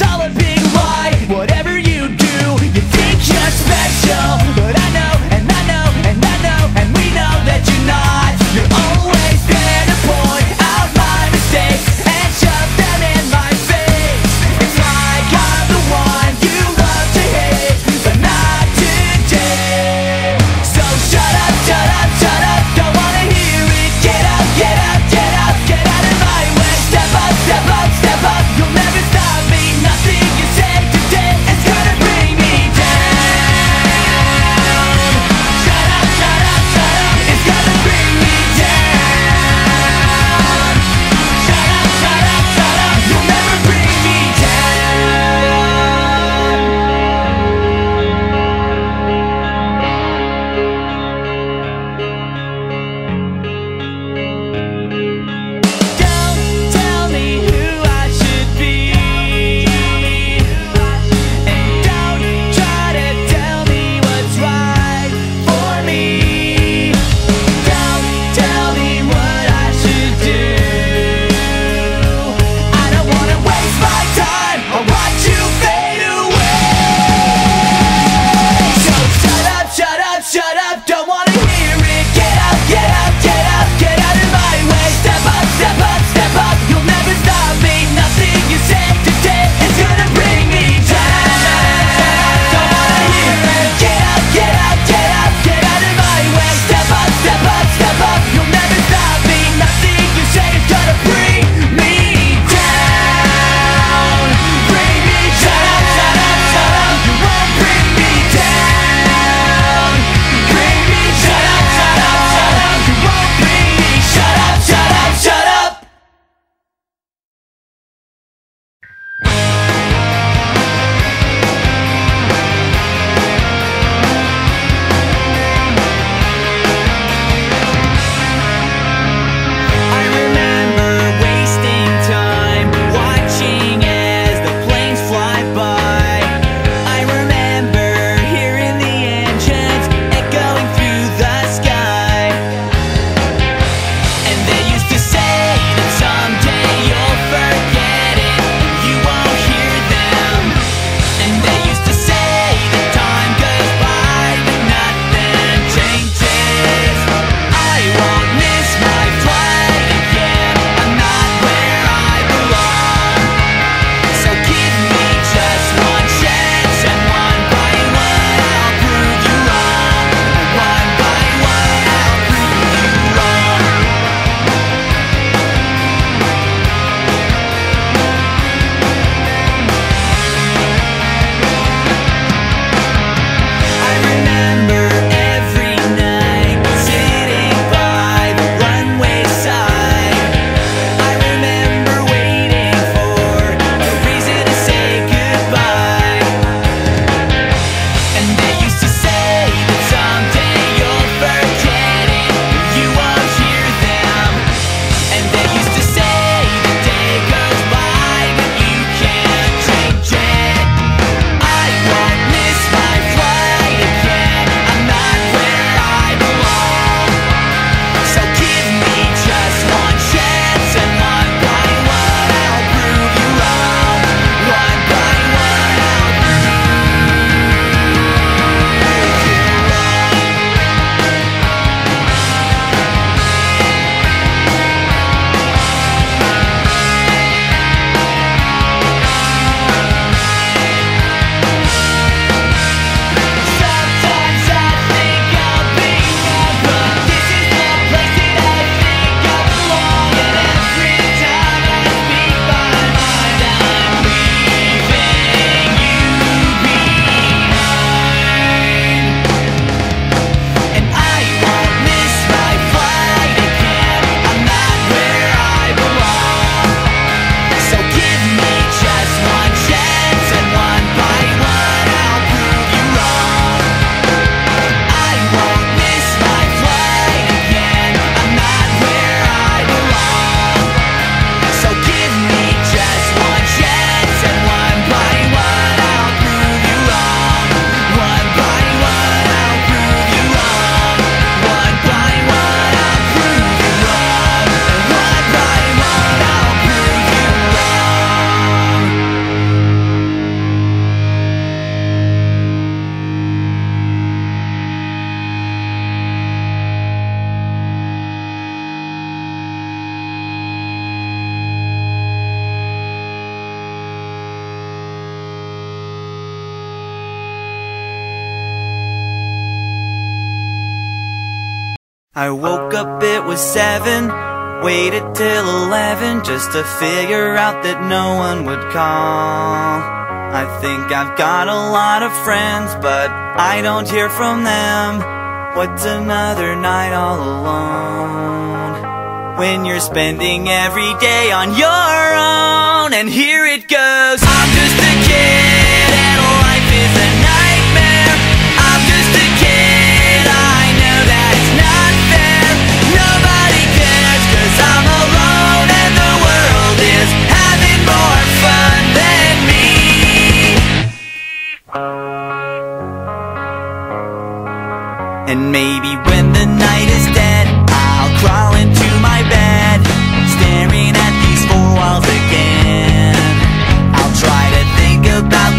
it's all a big lie. Whatever you do, you think you're special. I woke up, it was seven. Waited till eleven just to figure out that no one would call. I think I've got a lot of friends, but I don't hear from them. What's another night all alone? When you're spending every day on your own, and here it goes. I'm just a kid, And maybe when the night is dead, I'll crawl into my bed, staring at these four walls again. I'll try to think about